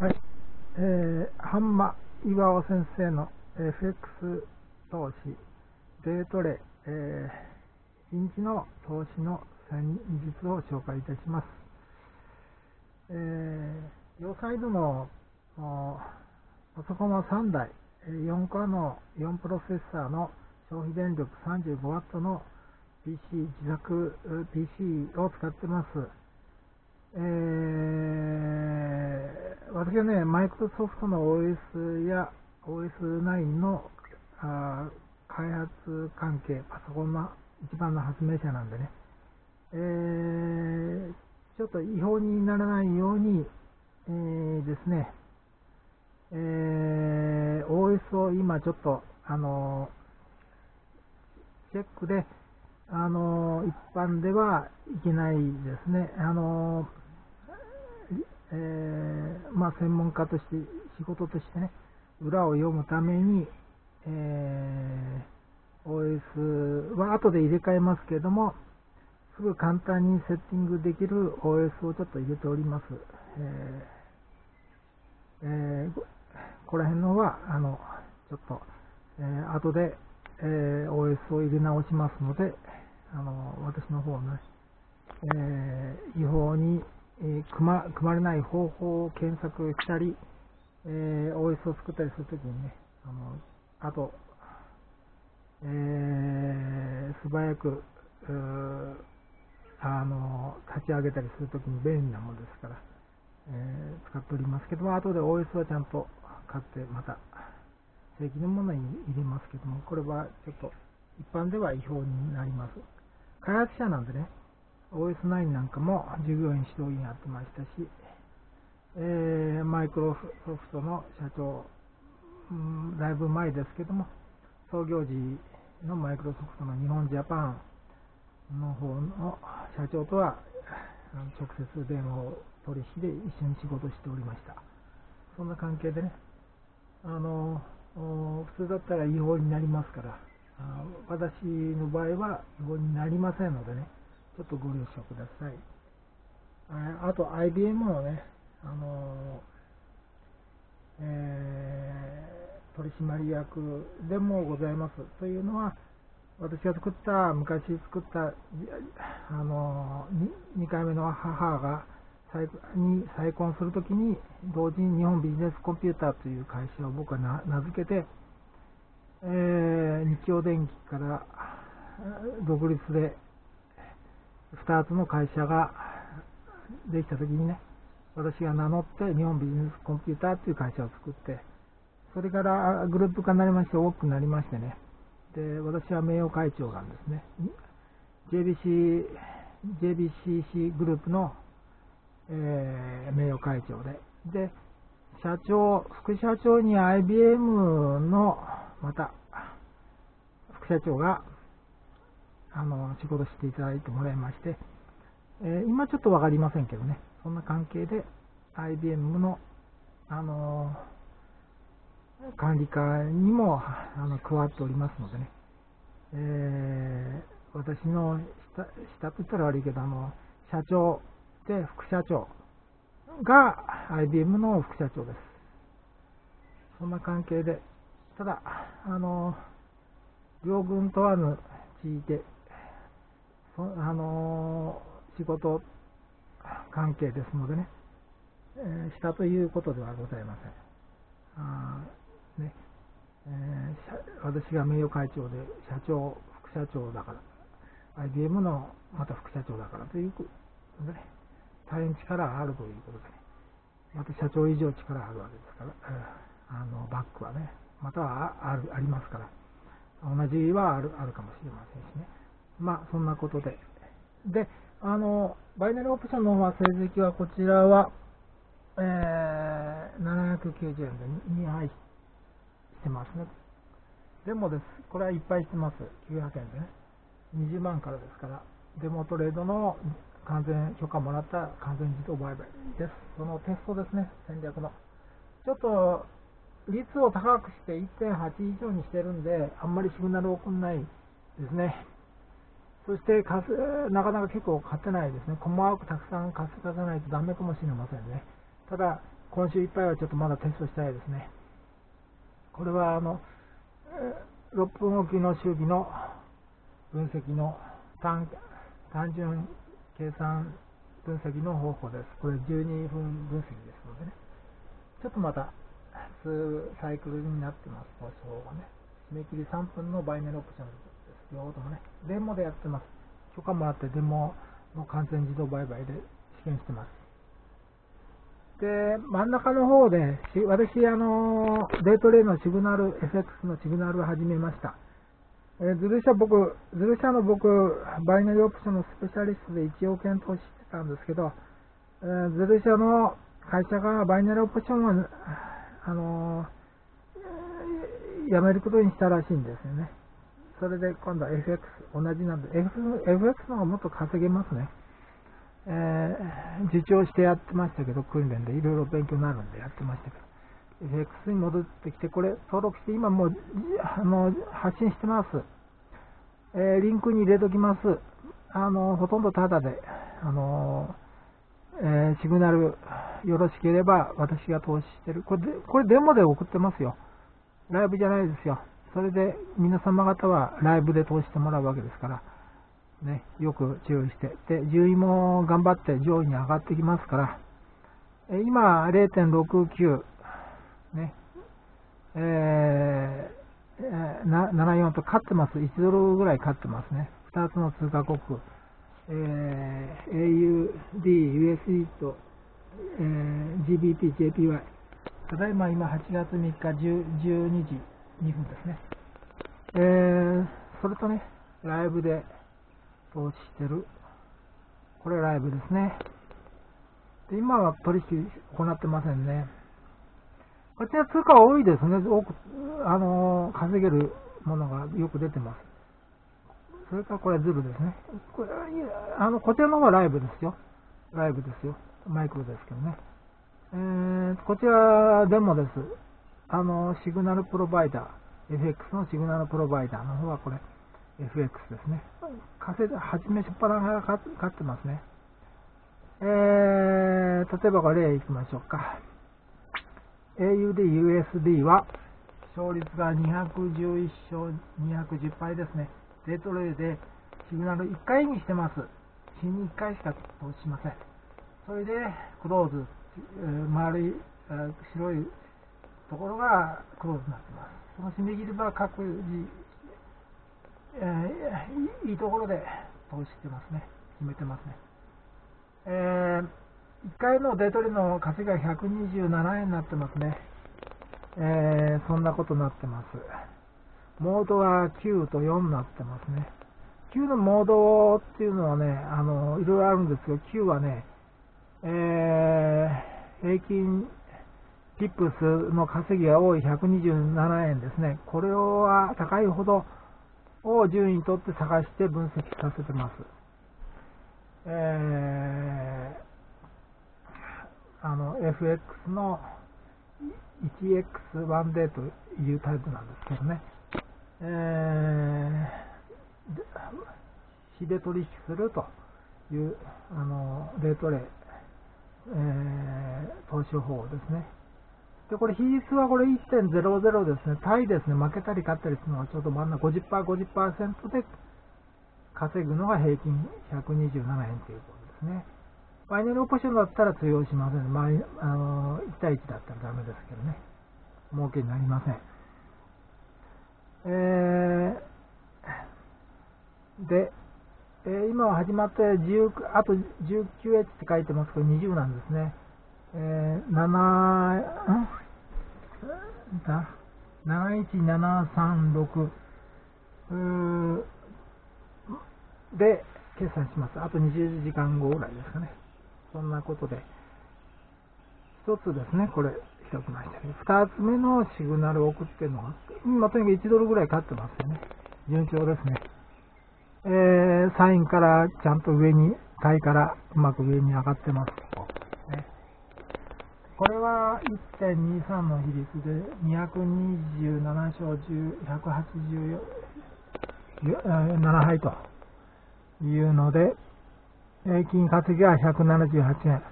はい、えー、ハンマ岩尾先生の FX 投資、デートレ、えー、インチの投資の戦術を紹介いたします。えー、両サイドのパソコンは3台、4コアの4プロセッサーの消費電力 35W の PC、自作 PC を使ってます。えー、私はね、マイクロソフトの OS や OS9 のあ開発関係、パソコンの一番の発明者なんでね、えー、ちょっと違法にならないように、えー、ですね、えー、OS を今ちょっと、あのチェックで、あの一般ではいけないですね。あのえー、まあ、専門家として、仕事としてね、裏を読むために、えー、OS は後で入れ替えますけれども、すぐ簡単にセッティングできる OS をちょっと入れております。えーえー、ここら辺のは、あの、ちょっと、えー、後で、えー、OS を入れ直しますので、あの私の方のね、えー、違法に、えー、組ま組まれない方法を検索したり、えー、OS を作ったりするときにね、あのあと、えー、素早くあの立ち上げたりするときに便利なものですから、えー、使っておりますけども、後で OS はちゃんと買って、また正規のものに入れますけども、これはちょっと一般では違法になります。開発者なんでね、OS9 なんかも従業員指導員やってましたし、えー、マイクロソフトの社長、うん、だいぶ前ですけども、創業時のマイクロソフトの日本ジャパンの方の社長とは直接電話を取引で一緒に仕事しておりました。そんな関係でね、あの普通だったら違法になりますから、私の場合は違法になりませんのでね、ちょっとご了承ください。あと IBM のね、あのえー、取締役でもございます。というのは、私が作った、昔作った、あの 2, 2回目の母がに再婚するときに、同時に日本ビジネスコンピューターという会社を僕は名付けて、えー、日曜電機から独立で2つの会社ができたときにね、私が名乗って日本ビジネスコンピューターという会社を作って、それからグループ化になりまして、大きくなりましてね、で私は名誉会長なんですね。JBC JBCC グループの、えー、名誉会長で、で、社長、副社長に IBM のまた、副社長が、あの、仕事していただいてもらいまして、えー、今ちょっとわかりませんけどね、そんな関係で IBM の、あの管理課にもあの加わっておりますのでね、えー、私の下下と言ったら悪いけど、あの社長で副社長が IBM の副社長です。そんな関係で、ただ、あの、両軍問わぬ地位で、そあの、仕事関係ですのでね、えー、したということではございません。あねえー、私が名誉会長で社長、副社長だから、IBM のまた副社長だからということでね、大変力があるということでね、また社長以上力があるわけですから、あのバックはね、またはあるありますから、同じはあるあるかもしれませんしね。まあ、そんなことで。で、あの、バイナリーオプションの方は成績はこちらは、えー、790円で2敗してますね。でもです。これはいっぱいしてます。900円でね。20万からですから、デモトレードの完全許可もらった完全自動売買です。そのテストですね、戦略の。ちょっと率を高くして1.8以上にしてるんで、あんまりシグナルを送んないですね。そして、なかなか結構勝てないですね。細かくたくさん稼がないとダメかもしれませんね。ただ、今週いっぱいはちょっとまだテストしたいですね。これはあの6分おきの周期の分析の単単純計算分析の方法です。これ12分分析ですのでね。ちょっとまた数サイクルになってます、投資法がね。締め切り3分のバイネルオプションです。両方ともね。デモでやってます。許可もらってデモの完全自動売買で試験してます。で、真ん中の方で、私、あの、デートレイのシグナル、FX のシグナルを始めました。えー、ズル社僕、ズル社の僕、バイナリーオプションのスペシャリストで1億円投資してたんですけど、えー、ズル社の会社がバイナリーオプションを、あのー、やめることにしたらしいんですよね。それで今度は FX、同じなんで、FX の方がもっと稼げますね。えー、自重してやってましたけど、訓練でいろいろ勉強になるんでやってましたけど、FX に戻ってきて、これ登録して、今もうあの発信してます、えー、リンクに入れときます。あのほとんどタダで、あのえー、シグナルよろしければ私が投資してる。これ、これデモで送ってますよ。ライブじゃないですよ。それで皆様方はライブで投資してもらうわけですから。ね、よく注意して、で順位も頑張って上位に上がってきますから、今、0.69、ねえー、74と勝ってます、1ドルぐらい勝ってますね、2つの通貨国、えー、AUD、USD と、えー、GBP、JPY、ただいま今8月3日12時2分ですね、えー、それとね、ライブで投資してる。これライブですね。で今は取引行ってませんね。こちら通貨多いですね。多く、あのー、稼げるものがよく出てます。それからこれズルですね。これあのこちらの方はライブですよ。ライブですよ。マイクロですけどね。えー、こちらデモです。あの、シグナルプロバイダー、FX のシグナルプロバイダーの方はこれ、FX ですね。稼いで、初めしっぱなが勝ってますね。えー、例えばこれ例いきましょうか。AUD、USD は、勝率が211勝210敗ですね。デートレイでシグナル1回にしてます。日に1回しか投資しません。それで、クローズ、丸い、白いところがクローズになってます。その締め切りは各自えー、いいところで投資してますね。決めてますね。えー、1回のデトリの稼ぎが127円になってますね。えー、そんなことになってます。モードは9と4になってますね。9のモードっていうのはね、あの、いろいろあるんですけど、9はね、えー、平均ピップスの稼ぎが多い127円ですね。これは高いほどを順位にとって探して分析させてます。えー、あの FX の 1x1 デーというタイプなんですけどね、えー、日で取引するというあのデートレ、えー、投資法ですね。で、これ比率はこれ1.00ですね。対ですね、負けたり勝ったりするのはちょうど真ん中50%、50%で稼ぐのが平均127円ということですね。バイナリーオプションだったら通用しません。まあ、あの1対1だったらダメですけどね。儲けになりません。えー、で、えー、今は始まって10、あと 19H って書いてますけど20なんですね。えー、7、だ71736で決算します。あと20時間後ぐらいですかね。そんなことで、一つですね、これ、開きましたけど、二つ目のシグナルを送ってるのが、今とにかく1ドルぐらい勝ってますよね。順調ですね。えー、サインからちゃんと上に、タイからうまく上に上がってます。これは1.23の比率で227勝10、184、7敗というので、平均稼ぎは178円、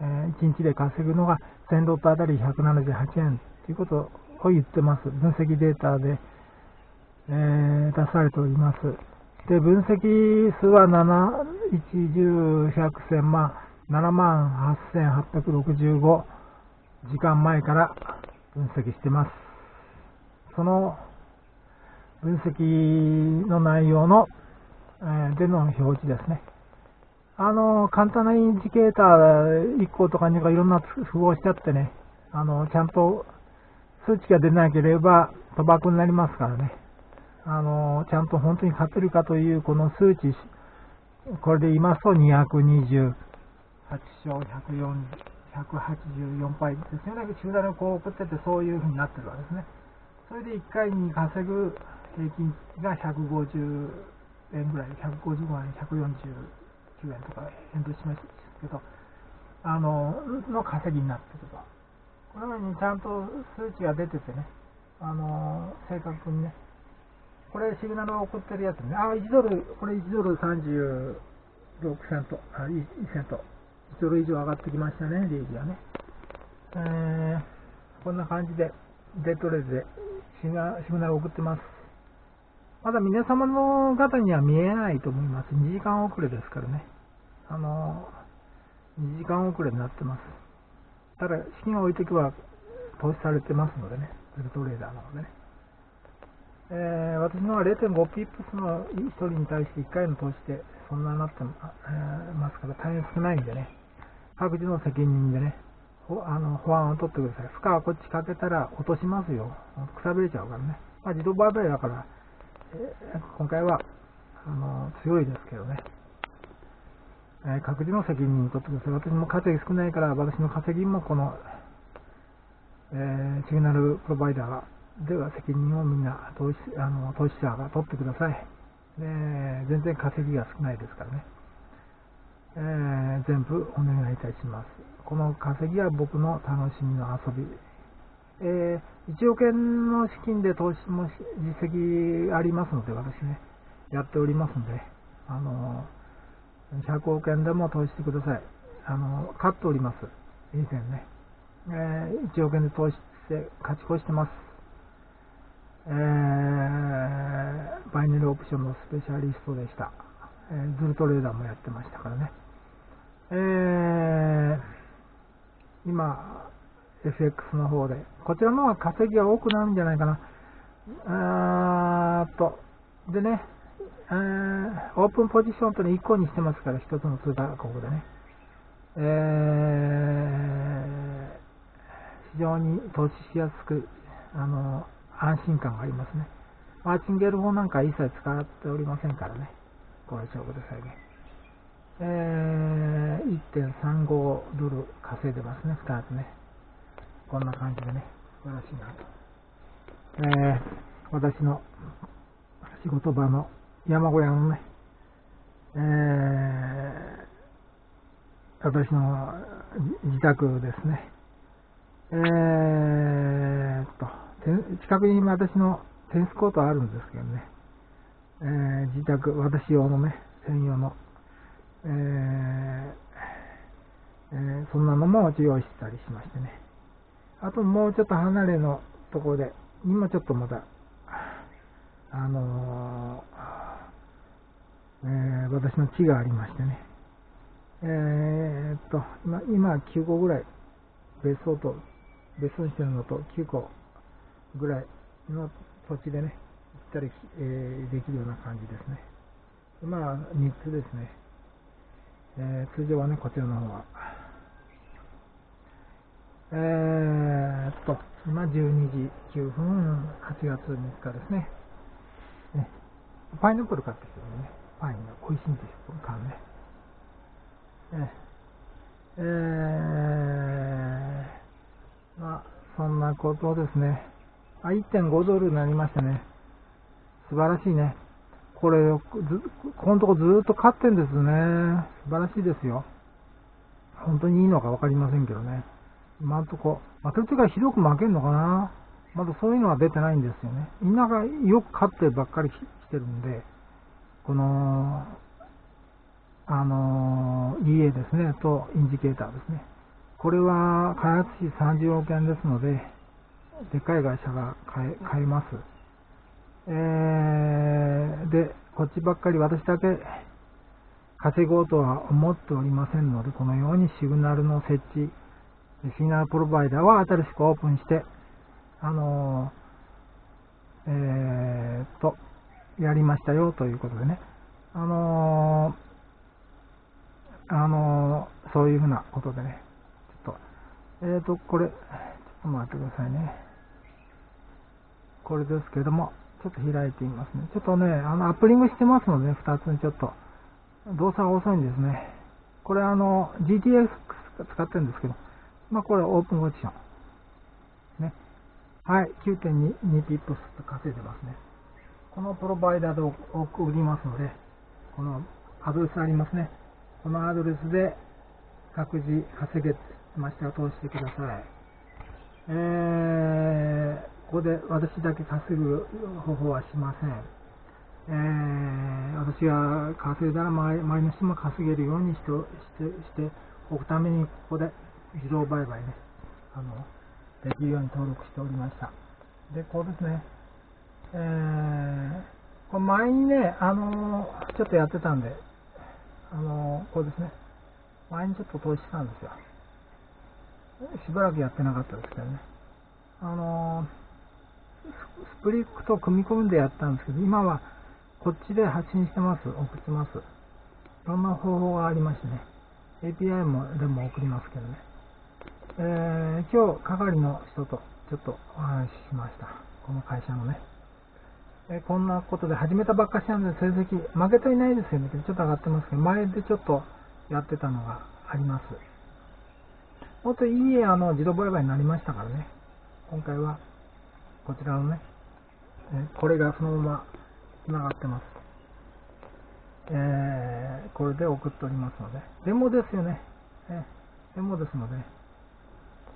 えー、1日で稼ぐのが1000ロットあたり178円ということを言ってます。分析データで、えー、出されております。で、分析数は7、1、10、100、1000万、7万8865時間前から分析してます。その分析の内容の、えー、での表示ですね。あの、簡単なインジケーター1個とか2個いろんな符号しちゃってね、あの、ちゃんと数値が出なければ賭博になりますからね。あの、ちゃんと本当に勝てるかというこの数値、これで言いますと228勝184敗ですよね。集団をこう送っててそういうふうになってるわけですね。それで1回に稼ぐ平均が150円ぐらい、155円、149円とか変動しましたけど、あの、の稼ぎになってると。このようにちゃんと数値が出ててね、あの、正確にね、これシグナルを送ってるやつね、あ、1ドル、これ1ドル36セント、あ、1セント、1ドル以上上がってきましたね、利益がね。えー、こんな感じで、デッドレーズでシグナルを送ってます。まだ皆様の方には見えないと思います。2時間遅れですからね。あの、2時間遅れになってます。ただ、資金を置いていけば投資されてますのでね。ゼルトレーダーなのでね。えー、私のは0.5ピップスの1人に対して1回の投資でそんなになってますから大変少ないんでね。各自の責任でね、あの保安を取ってください。負荷はこっちかけたら落としますよ。くさびれちゃうからね。まあ、自動売買だから、え今回はあの強いですけどね、えー、各自の責任を取ってください。私も稼ぎ少ないから、私の稼ぎもこの、えー、シグナルプロバイダーでは責任をみんな投資あの投資者が取ってください。で全然稼ぎが少ないですからね、えー、全部お願いいたします。この稼ぎは僕の楽しみの遊びえー、1億円の資金で投資も実績ありますので、私ね、やっておりますので、あの100億円でも投資してください。あの勝っております、以前ね。えー、1億円で投資して勝ち越してます。えー、バイネルオプションのスペシャリストでした。えー、ズルトレーダーもやってましたからね。えー、今、FX の方で。こちらの方が稼ぎが多くなるんじゃないかな。あーっと。でね、えー、オープンポジションとね、1個にしてますから、1つの通貨国でね。えー、非常に投資しやすく、あの、安心感がありますね。マーチンゲル法なんか一切使っておりませんからね。ご愛聴くださいね。えー、1.35ドル稼いでますね、2つね。こんな感じでね、素晴らしいなと。えー、私の仕事場の山小屋のね、えー、私の自宅ですね。えー、と、近くに私のテニスコートあるんですけどね、えー、自宅、私用のね、専用の、えーえー、そんなのも用意したりしましてね。あともうちょっと離れのところで、今ちょっとまだ、あのー、えー、私の木がありましてね、えー、っと、今、今9個ぐらい、別荘と、別荘にしてるのと9個ぐらいの土地でね、行ったり、えー、できるような感じですね。まあ、3つですね。えー、通常はね、こちらの方は、えー、っと、今12時9分、8月3日ですね。ねパイナップル買ってきてるね。パインが美味しいんですよ、買うね。ねえー、まあ、そんなことですね。あ、1.5ドルになりましたね。素晴らしいね。これ、ずこのとこずっと勝ってんですね。素晴らしいですよ。本当にいいのか分かりませんけどね。今んとこ、まあ、途中からひどく負けるのかな。まだそういうのは出てないんですよね。みんながよく勝ってばっかり来てるんで、この、あの、EA ですね、とインジケーターですね。これは開発費30億円ですので、でっかい会社が買え買います。えー、で、こっちばっかり私だけ稼ごうとは思っておりませんので、このようにシグナルの設置、シグナルプロバイダーは新しくオープンして、あのー、えー、と、やりましたよということでね、あのー、あのー、そういうふうなことでね、ちょっと、えーと、これ、ちょっと待ってくださいね。これですけども、ちょっと開いてみますね。ちょっとね、あの、アップリングしてますので、ね、2つにちょっと、動作が遅いんですね。これあの、GTX 使ってるんですけど、まあこれはオープンオーディション。ね。はい、9.2ピップスと稼いでますね。このプロバイダーで送りますので、このアドレスありますね。このアドレスで各自稼げましたら通してください。えー、ここで私だけ稼ぐ方法はしません。えー、私が稼いだら周りの人も稼げるようにしてしてしておくためにここで自動売買ね、あの、できるように登録しておりました。で、こうですね、えー、これ前にね、あのー、ちょっとやってたんで、あのー、こうですね、前にちょっと投資したんですよ。しばらくやってなかったですけどね。あのスプリックと組み込んでやったんですけど、今はこっちで発信してます、送ってます。いろんな方法がありましてね。API もでも送りますけどね。えー、今日、係の人とちょっとお話ししました。この会社のね。え、こんなことで始めたばっかしなんで成績、負けていないですよね。ちょっと上がってますけど、前でちょっとやってたのがあります。もっといいあの自動売買になりましたからね。今回は、こちらのね、えこれがそのままつながってます。えー、これで送っておりますので、デモですよね。えデモですので、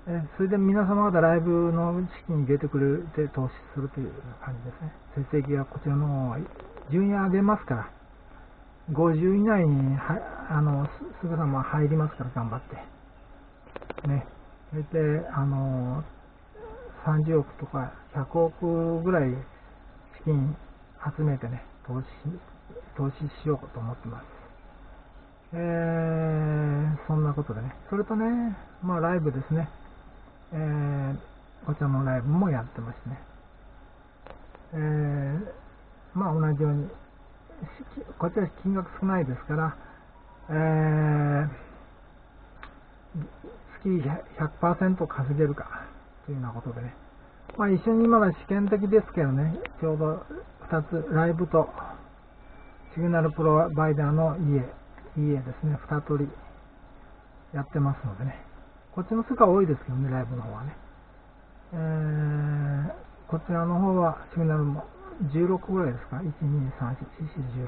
えそれで皆様方ライブの資金に出てくれて投資するという感じですね。成績はこちらの方は順位上げますから、50以内にはあのすぐさま入りますから頑張って。ね。それで、あの、30億とか100億ぐらい資金集めてね、投資、投資しようと思ってます。えー、そんなことでね。それとね、まあライブですね。えー、こちらのライブもやってましてね。えー、まあ同じように、こちら金額少ないですから、えー、月100%稼げるかというようなことでね。まあ一緒にまだ試験的ですけどね、ちょうど2つ、ライブとシグナルプロバイダーの家、家ですね、2通りやってますのでね。こっちの数が多いですけどね、ライブの方はね。えー、こちらの方はシグナルも16ぐらいですか ?1、2、3、4、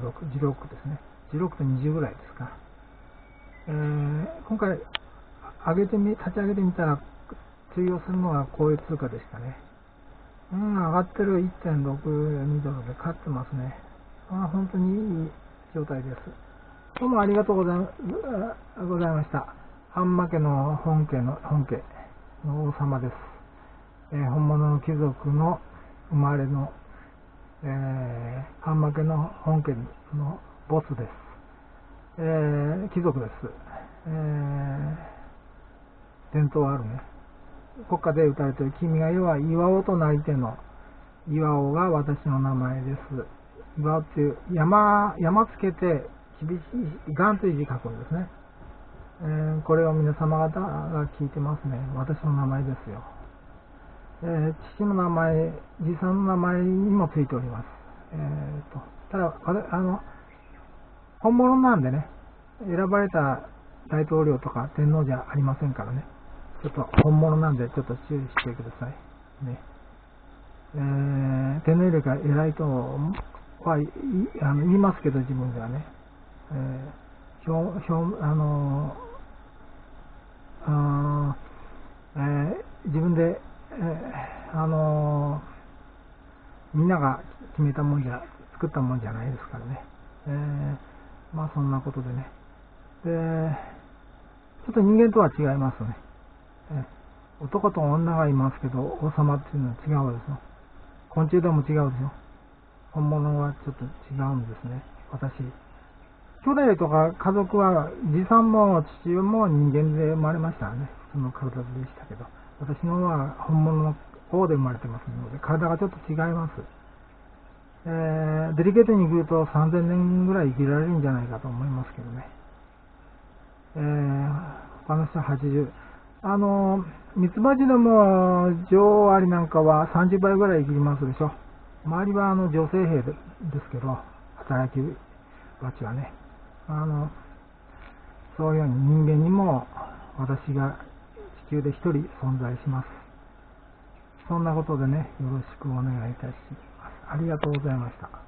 4、16、16ですね。16と20ぐらいですか？えー、今回、上げてみ、立ち上げてみたら、通用するのはこういう通貨でしたね。うん、上がってる1.62ドルで勝ってますね。あ本当にいい状態です。どうもありがとうございました。ハンマ家の本家の、本家の王様です。えー、本物の貴族の生まれの、えー、ハンマ家の本家のボスです。えー、貴族です。えー、伝統あるね。国歌で歌われている君が弱い岩尾となりての岩尾が私の名前です。岩尾っていう山、山つけて厳しい、ガンという字書くんですね。えー、これを皆様方が聞いてますね。私の名前ですよ。えー、父の名前、じさんの名前にもついております。えーと、ただ、あ、の、本物なんでね、選ばれた大統領とか天皇じゃありませんからね。ちょっと本物なんでちょっと注意してください。ね。えー、手の入れが偉いとはいあの言いますけど、自分ではね。えー、表表あのあ、えー、自分で、えー、あのみんなが決めたもんじゃ、作ったもんじゃないですからね。えー、まあそんなことでね。で、ちょっと人間とは違いますね。え男と女がいますけど、王様っていうのは違うでしょ。昆虫でも違うでしょ。本物はちょっと違うんですね。私。兄弟とか家族は、じさんも父も人間で生まれましたね。普通の体でしたけど。私の方は本物の王で生まれてますので、体がちょっと違います。えー、デリケートに行くと3000年ぐらい生きられるんじゃないかと思いますけどね。えー、他の人は80。あの、ミツバチでも女王アリなんかは30倍ぐらい生きますでしょ。周りはあの女性兵ですけど、働きバチはね。あの、そういうように人間にも私が地球で一人存在します。そんなことでね、よろしくお願いいたします。ありがとうございました。